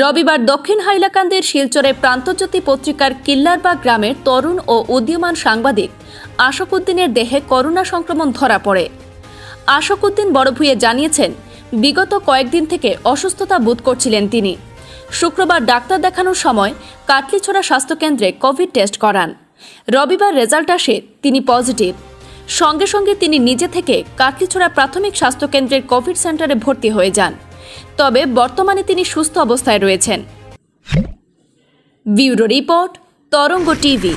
রবিবার দক্ষিণ হাইলাকান্দির শিলচরে প্রান্তজ্যোতি পত্রিকার কিল্লারবা গ্রামের তরুণ ও উদীয়মান সাংবাদিক আশকুদ্দিনের দেহে করোনা সংক্রমণ ধরা পড়ে। আশকুদ্দিন বড়ভুইয়ে জানিয়েছেন, বিগত কয়েকদিন থেকে অসুস্থতা বোধ করছিলেন তিনি। শুক্রবার ডাক্তার দেখানোর সময় কাটলিছড়া স্বাস্থ্যকেন্দ্রে কোভিড টেস্ট করান। রবিবার রেজাল্ট আসে, তিনি পজিটিভ। সঙ্গে সঙ্গে তিনি নিজে থেকে কাটলিছড়া প্রাথমিক স্বাস্থ্যকেন্দ্রের কোভিড সেন্টারে ভর্তি হয়ে যান। তবে বর্তমানে তিনি সুস্থ অবস্থায় রয়েছেন। Bureau report Tarang TV.